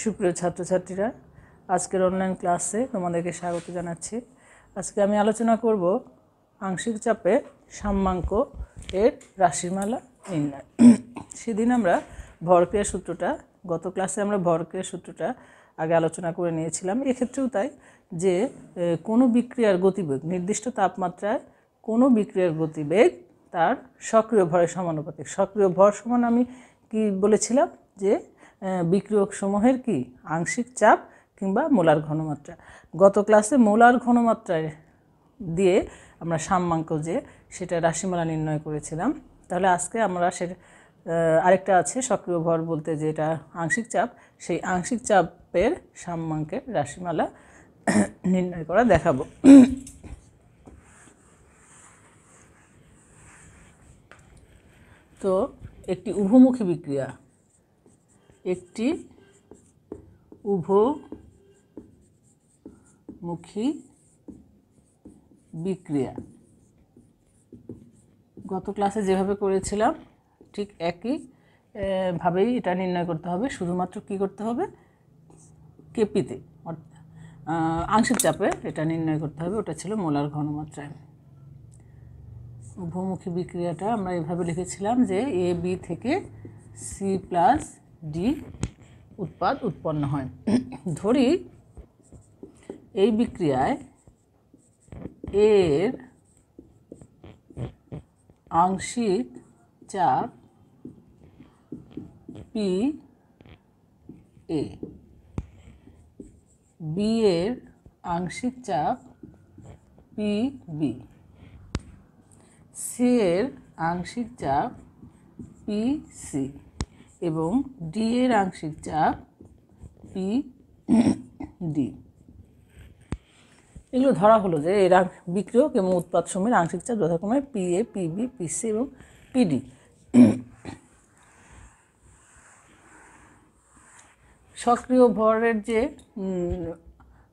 সুপ্রিয় ছাত্রছাত্রীরা, আজকের অনলাইন ক্লাসে তোমাদেরকে স্বাগত জানাচ্ছি। আজকে আমি আলোচনা করব আংশিক চাপে সাম্যাঙ্ক এর রাশিমালা নির্ণয়। সেদিন আমরা ভরক্রিয়া সূত্রটা, গত ক্লাসে আমরা ভরক্রিয়া সূত্রটা আগে আলোচনা করে নিয়েছিলাম। এক্ষেত্রেও তাই যে কোনো বিক্রিয়ার গতিবেগ, নির্দিষ্ট তাপমাত্রায় কোনো বিক্রিয়ার গতিবেগ তার সক্রিয় ভরের সমানুপাতিক। সক্রিয় ভর সমান আমি কি বলেছিলাম? যে বিক্রিয়ক সমূহের কি? আংশিক চাপ কিংবা মোলার ঘনমাত্রা? গত ক্লাসে মোলার ঘনমাত্রায় দিয়ে আমরা সাম্যাঙ্ক যে, সেটা রাশিমালা নির্ণয় করেছিলাম। তাহলে আজকে আমরা সে আরেকটা আছে সক্রিয় ভর বলতে যেটা আংশিক চাপ, সেই আংশিক চাপের সাম্যাঙ্কের রাশিমালা নির্ণয় করা দেখাবো। তো একটি উভমুখী বিক্রিয়া একটি উভমুখী বিক্রিয়া। গত ক্লাসে যেভাবে করেছিলাম, ঠিক একই ভাবেই এটা নির্ণয় করতে হবে, শুধুমাত্র কি করতে হবে? কেপিতে আংশিক চাপে এটা নির্ণয় করতে হবে, ওটা ছিল মোলার ঘনমাত্রায়। উভমুখী বিক্রিয়াটা আমরা এভাবে লিখেছিলাম যে এ বি থেকে সি প্লাস ডি উৎপাদ উৎপন্ন হয়। ধরি এই বিক্রিয়ায় এর আংশিক চাপ পি এ বি এর আংশিক চাপ পি বি সি এর আংশিক চাপ পি সি এবং ডি এর আংশিক চাপ পি ডি এগুলো ধরা হলো যে এর বিক্রিয়ক এবং উৎপাদ সময়ের আংশিক চাপ যথাক্রমে P A P B P C এবং পিডি সক্রিয় ভরের যে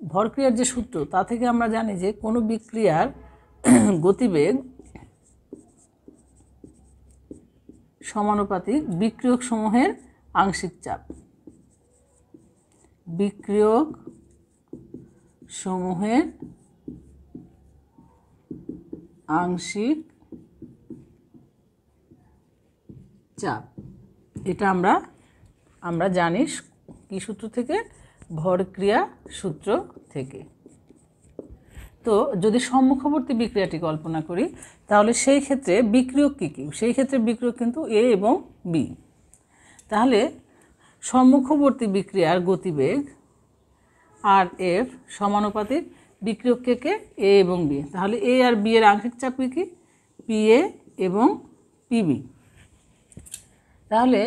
ভরক্রিয়ার যে সূত্র, তা থেকে আমরা জানি যে কোনো বিক্রিয়ার গতিবেগ সমানুপাতিক বিক্রিয়ক সমূহের আংশিক চাপ। বিক্রিয়ক সমূহের আংশিক চাপ। এটা আমরা আমরা জানি কি সূত্র থেকে? ভরক্রিয়া সূত্র থেকে। তো যদি সম্মুখবর্তী বিক্রিয়াটি কল্পনা করি, তাহলে সেই ক্ষেত্রে বিক্রিয়ক কী কী? সেই ক্ষেত্রে বিক্রিয়ক কিন্তু এ এবং বি। তাহলে সম্মুখবর্তী বিক্রিয়ার গতিবেগ আর এফ সমানুপাতিক বিক্রিয়ক কে কে? এ এবং বি। তাহলে এ আর বি এর আংশিক চাপ কী কী? পি এ এবং পিবি তাহলে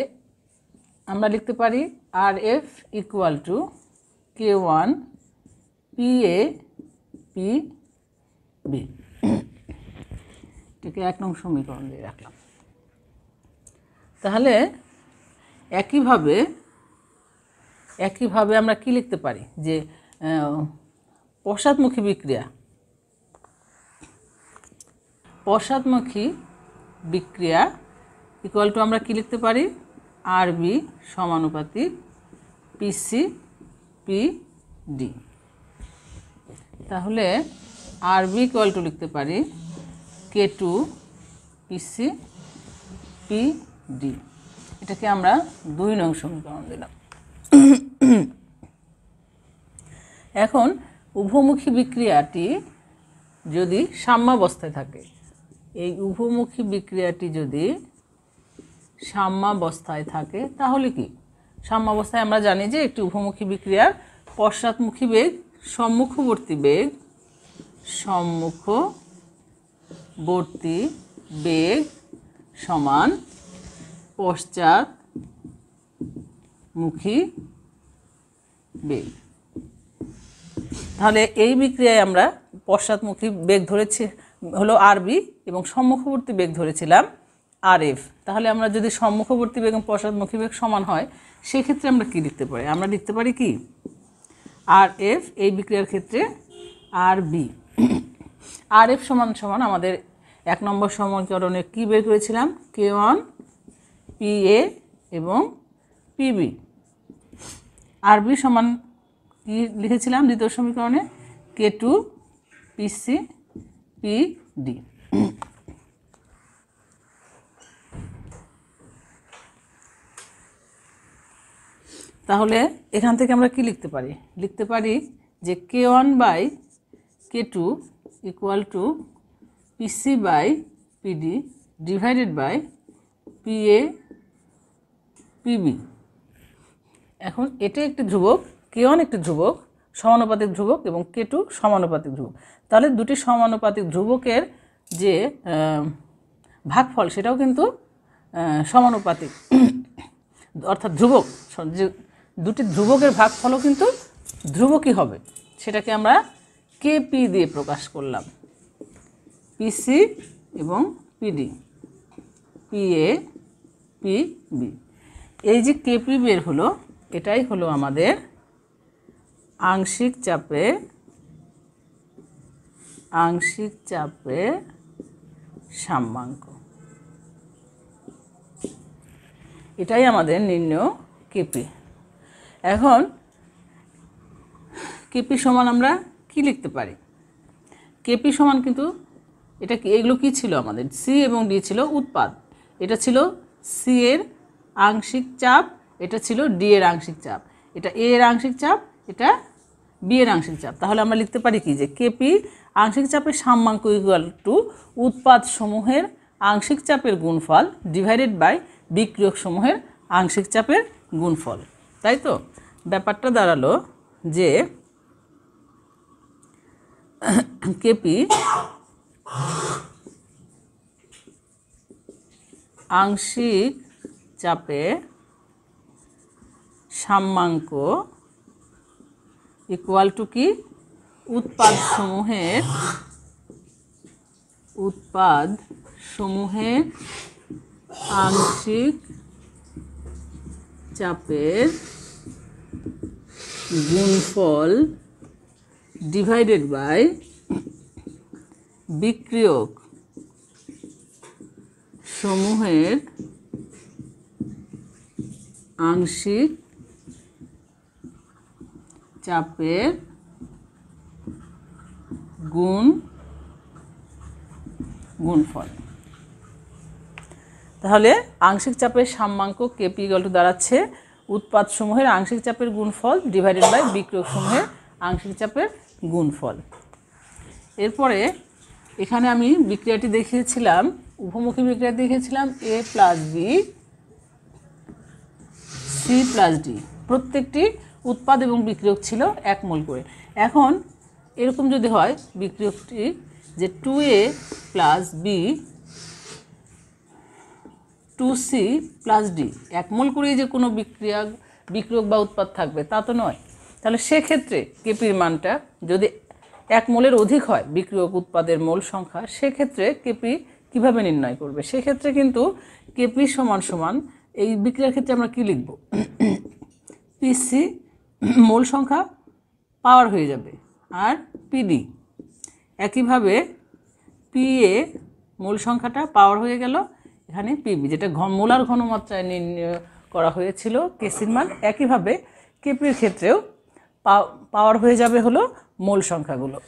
আমরা লিখতে পারি R F equal to K one P A P B এটাকে এক নং সমীকরণ দিয়ে রাখলাম। তাহলে একইভাবে একইভাবে আমরা কি লিখতে পারি? যে পশ্চাৎমুখী বিক্রিয়া। পশ্চাৎমুখী বিক্রিয়া ইকুয়াল টু আমরা কি লিখতে পারি? আর বি সমানুপাতিক পিসি পি ডি তাহলে আর বি ইকুয়াল টু লিখতে পারি K two PC P D এটাকে আমরা দুই নং সমীকরণ দিলাম। এখন উভমুখী বিক্রিয়াটি যদি সাম্যাবস্থায় থাকে, এই উভমুখী বিক্রিয়াটি যদি সাম্যাবস্থায় থাকে, তাহলে কি? সাম্যাবস্থায় আমরা জানি যে একটি উভমুখী বিক্রিয়ার পশ্চাৎমুখী বেগ সম্মুখবর্তী বেগ সম্মুখবর্তী বেগ সমান পশ্চাৎমুখী বেগ। তাহলে এই বিক্রিয়ায় আমরা পশ্চাৎমুখী বেগ ধরেছি, হলো আরবি এবং সম্মুখবর্তী বেগ ধরেছিলাম আর এফ। তাহলে আমরা যদি সম্মুখবর্তী বেগ এবং পশ্চাৎমুখী বেগ সমান হয়, সেক্ষেত্রে আমরা কি লিখতে পারি? আমরা লিখতে পারি কি? আর এফ এই বিক্রিয়ার ক্ষেত্রে আর বি আর এফ সমান সমান আমাদের এক নম্বর সমীকরণে কী বের করেছিলাম? কে ওয়ান পি এ এবং পিবি আরবি সমান কি লিখেছিলাম? দ্বিতীয় সমীকরণে? কে টু পিসি পি তাহলে এখান থেকে আমরা কি লিখতে পারি? লিখতে পারি যে K one by K two equal to PC by PD divided by PA PB এখন এটা একটি ধ্রুবক কে ওয়ান একটি ধ্রুবক, সমানুপাতিক ধ্রুবক এবং কে টু সমানুপাতিক ধ্রুবক। তাহলে দুটি সমানুপাতিক ধ্রুবকের যে ভাগফল সেটাও কিন্তু সমানুপাতিক, অর্থাৎ ধ্রুবক যে দুটি ধ্রুবকের ভাগ ভাগফলও কিন্তু ধ্রুবকই হবে। সেটাকে আমরা কেপি দিয়ে প্রকাশ করলাম। পিসি এবং পিডি পিএ পিবি এই যে কেপি বের হলো, এটাই হলো আমাদের আংশিক চাপে আংশিক চাপে সাম্যাঙ্ক। এটাই আমাদের নির্ণয় কেপি এখন কেপি সমান আমরা কি লিখতে পারি? কেপি সমান কিন্তু এটা কি, এগুলো কি ছিল আমাদের? সি এবং ডি ছিল উৎপাদ। এটা ছিল সি এর আংশিক চাপ, এটা ছিল ডি এর আংশিক চাপ। এটা এ এর আংশিক চাপ, এটা বি এর আংশিক চাপ। তাহলে আমরা লিখতে পারি কি যে কেপি আংশিক চাপের সাম্যাঙ্ক ইকুয়াল টু উৎপাদ সমূহের আংশিক চাপের গুণফল ডিভাইডেড বাই বিক্রিয়ক সমূহের আংশিক চাপের গুণফল। তাই তো? ব্যাপারটা দাঁড়াল যে কেপি আংশিক চাপে সাম্যাঙ্ক ইকুয়াল টু কি? উৎপাদ সমূহের উৎপাদ সমূহের আংশিক চাপের গুণফল ডিভাইডেড বাই বিক্রিয়ক সমূহের আংশিক চাপের গুণ গুণফল। তাহলে আংশিক চাপের সাম্যাঙ্ক কেপি গল্প দাঁড়াচ্ছে উৎপাদ সমূহের আংশিক চাপের গুণফল ডিভাইডেড বাই বিক্রয় সমূহের আংশিক চাপের গুণফল। এরপরে এখানে আমি বিক্রিয়াটি দেখিয়েছিলাম, উপমুখী বিক্রিয়া দেখিয়েছিলাম A plus B C plus D প্রত্যেকটি উৎপাদ এবং বিক্রিয়ক ছিল এক মোল করে। এখন এরকম যদি হয়, বিক্রিয়কটি যে two A plus B two C plus D এক মোল করেই যে কোনো বিক্রিয়া বিক্রিয়ক বা উৎপাদ থাকবে, তা তো নয়। তাহলে সেক্ষেত্রে কেপির মানটা যদি এক মোলের অধিক হয়, বিক্রিয়ক উৎপাদের মোল সংখ্যা, সেক্ষেত্রে কেপি কীভাবে নির্ণয় করবে? সেক্ষেত্রে কিন্তু কেপি সমান সমান এই বিক্রিয়ার ক্ষেত্রে আমরা কি লিখব? পিসি মোল সংখ্যা পাওয়ার হয়ে যাবে আর পিডি একইভাবে পিএ মূল সংখ্যাটা পাওয়ার হয়ে গেল এখানে পিবি, যেটা ঘন মোলার ঘনমাত্রায় নির্ণয় করা হয়েছিল, কেসির মান একইভাবে কেপির ক্ষেত্রেও পাও- পাওয়ার হয়ে যাবে হলো মোল সংখ্যাগুলো।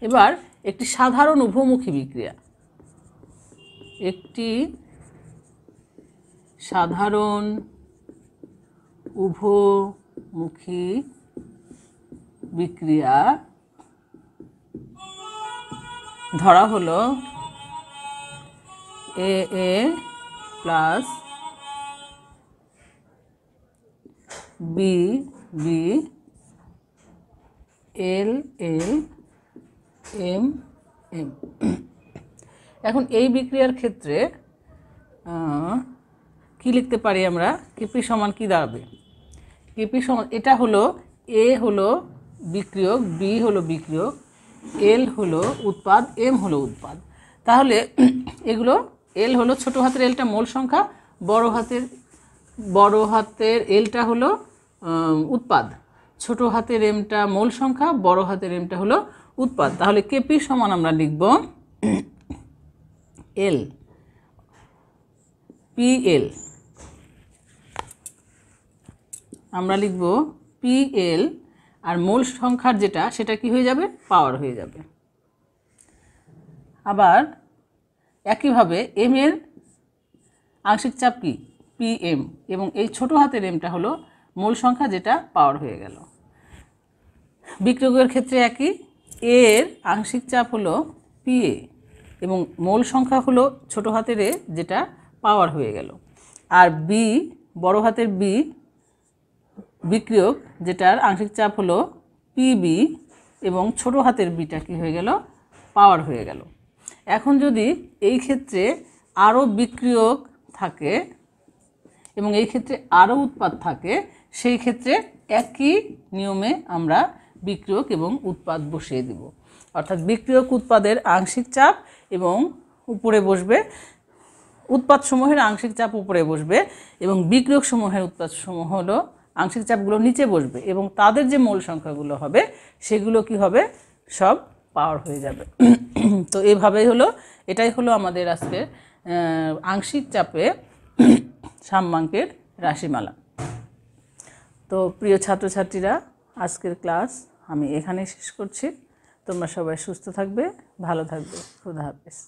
এবার একটি সাধারণ উভমুখী বিক্রিয়া। একটি সাধারণ উভমুখী বিক্রিয়া ধরা হলো A A plus B B, L L, M M. এখন এই বিক্রিয়ার ক্ষেত্রে কি লিখতে পারি আমরা? কেপি সমান কি দাঁড়াবে? কেপি সমান, এটা হলো এ হলো বিক্রিয়ক, বি হলো বিক্রিয়ক এল হলো উৎপাদ এম হলো উৎপাদ। তাহলে এগুলো এল হলো ছোট হাতের এলটা মোল সংখ্যা, বড় হাতের বড় হাতের এলটা হলো উৎপাদ। ছোট হাতের এমটা মোল সংখ্যা, বড় হাতের এমটা হলো উৎপাদ। তাহলে কেপি সমান আমরা লিখব এল পি এল আমরা লিখব পি এল আর মূল সংখ্যার যেটা, সেটা কি হয়ে যাবে? পাওয়ার হয়ে যাবে। আবার একইভাবে এম এর আংশিক চাপ কি? পি এম এবং এই ছোট হাতের এমটা হলো মূল সংখ্যা যেটা পাওয়ার হয়ে গেল। বিক্রয়ের ক্ষেত্রে একই। এ এর আংশিক চাপ হলো পি এ এবং মূল সংখ্যা হলো ছোট হাতের এ যেটা পাওয়ার হয়ে গেল। আর বি বড় হাতের বি বিক্রিয়ক, যেটার আংশিক চাপ হলো পিবি এবং ছোট হাতের বিটা কি হয়ে গেল? পাওয়ার হয়ে গেল। এখন যদি এই ক্ষেত্রে আরও বিক্রিয়ক থাকে এবং এই ক্ষেত্রে আরও উৎপাদ থাকে, সেই ক্ষেত্রে একই নিয়মে আমরা বিক্রিয়ক এবং উৎপাদ বসিয়ে দিব। অর্থাৎ বিক্রিয়ক উৎপাদের আংশিক চাপ এবং উপরে বসবে উৎপাদ সমূহের আংশিক চাপ উপরে বসবে এবং বিক্রিয়ক সমূহের উৎপাদ সমূহ হলো আংশিক চাপগুলো নিচে বসবে এবং তাদের যে মূল সংখ্যাগুলো হবে, সেগুলো কি হবে? সব পাওয়ার হয়ে যাবে। তো এভাবেই হলো, এটাই হলো আমাদের আজকের আংশিক চাপে সাম্যাঙ্কের রাশিমালা। তো প্রিয় ছাত্রছাত্রীরা, আজকের ক্লাস আমি এখানেই শেষ করছি। তোমরা সবাই সুস্থ থাকবে, ভালো থাকবে। খুদা হাফেজ।